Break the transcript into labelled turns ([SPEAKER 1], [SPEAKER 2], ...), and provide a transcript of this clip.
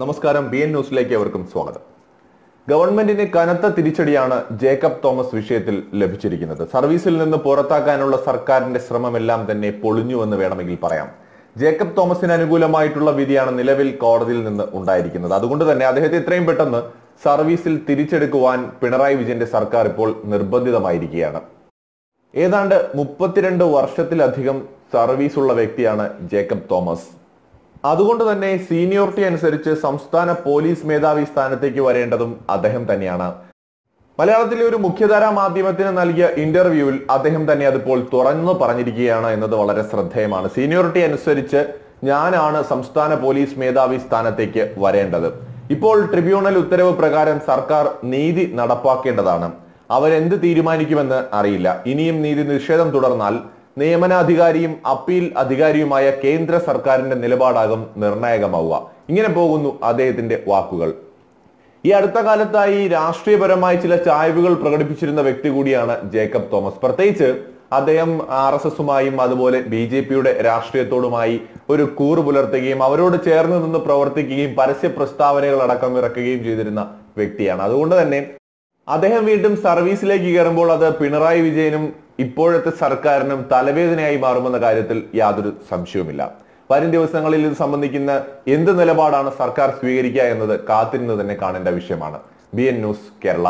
[SPEAKER 1] നമസ്കാരം B N ന്യൂസിലേക്ക് അവർക്കും സ്വാഗതം. ഗവൺമെന്റിന് കനത്ത തിരിച്ചടിയാണ് ജേക്കബ് തോമസ് വിഷയത്തിൽ ലഭിച്ചിരിക്കുന്നത്. സർവീസിൽ നിന്ന് പുറത്താക്കാനുള്ള സർക്കാരിന്റെ ശ്രമമെല്ലാം തന്നെ പൊളിഞ്ഞുവെന്ന് വേണമെങ്കിൽ പറയാം. ജേക്കബ് തോമസിന് അനുകൂലമായിട്ടുള്ള വിധിയാണ് നിലവിൽ കോടതിയിൽ നിന്ന് ഉണ്ടായിരിക്കുന്നത്. അതുകൊണ്ട് തന്നെ അദ്ദേഹത്തെ ഇത്രയും പെട്ടെന്ന് സർവീസിൽ തിരിച്ചെടുക്കുവാൻ പിണറായി വിജയന്റെ സർക്കാർ ഇപ്പോൾ നിർബന്ധിതമായിരിക്കുകയാണ്. ഏതാണ്ട് മുപ്പത്തിരണ്ട് വർഷത്തിലധികം സർവീസുള്ള വ്യക്തിയാണ് ജേക്കബ് തോമസ്. അതുകൊണ്ട് തന്നെ സീനിയോറിറ്റി അനുസരിച്ച് സംസ്ഥാന പോലീസ് മേധാവി സ്ഥാനത്തേക്ക് വരേണ്ടതും അദ്ദേഹം തന്നെയാണ്. മലയാളത്തിലെ ഒരു മുഖ്യധാരാ മാധ്യമത്തിന് നൽകിയ ഇന്റർവ്യൂവിൽ അദ്ദേഹം തന്നെ അതിപ്പോൾ തുറന്നു പറഞ്ഞിരിക്കുകയാണ് എന്നത് വളരെ ശ്രദ്ധേയമാണ്. സീനിയോറിറ്റി അനുസരിച്ച് ഞാനാണ് സംസ്ഥാന പോലീസ് മേധാവി സ്ഥാനത്തേക്ക് വരേണ്ടത്. ഇപ്പോൾ ട്രിബ്യൂണൽ ഉത്തരവ് പ്രകാരം സർക്കാർ നീതി നടപ്പാക്കേണ്ടതാണ്. അവരെന്ത് തീരുമാനിക്കുമെന്ന് അറിയില്ല. ഇനിയും നീതി നിഷേധം തുടർന്നാൽ നിയമനാധികാരിയും അപ്പീൽ അധികാരിയുമായ കേന്ദ്ര സർക്കാരിന്റെ നിലപാടാകും നിർണായകമാവുക. ഇങ്ങനെ പോകുന്നു അദ്ദേഹത്തിന്റെ വാക്കുകൾ. ഈ അടുത്ത കാലത്തായി രാഷ്ട്രീയപരമായി ചില ചായ്വുകൾ പ്രകടിപ്പിച്ചിരുന്ന വ്യക്തി കൂടിയാണ് ജേക്കബ് തോമസ്. പ്രത്യേകിച്ച് അദ്ദേഹം ആർ എസ് എസുമായും അതുപോലെ ബി ജെ പിയുടെ രാഷ്ട്രീയത്തോടുമായി ഒരു കൂറ് പുലർത്തുകയും അവരോട് ചേർന്ന് നിന്ന് പ്രവർത്തിക്കുകയും പരസ്യ പ്രസ്താവനകൾ അടക്കം ഇറക്കുകയും ചെയ്തിരുന്ന വ്യക്തിയാണ്. അതുകൊണ്ട് തന്നെ അദ്ദേഹം വീണ്ടും സർവീസിലേക്ക് കയറുമ്പോൾ അത് പിണറായി വിജയനും ഇപ്പോഴത്തെ സർക്കാരിനും തലവേദനയായി മാറുമെന്ന കാര്യത്തിൽ യാതൊരു സംശയവുമില്ല. വരും ദിവസങ്ങളിൽ ഇത് സംബന്ധിക്കുന്ന എന്ത് നിലപാടാണ് സർക്കാർ സ്വീകരിക്കുക എന്നത് കാത്തിരുന്ന് തന്നെ കാണേണ്ട വിഷയമാണ്. B N news Kerala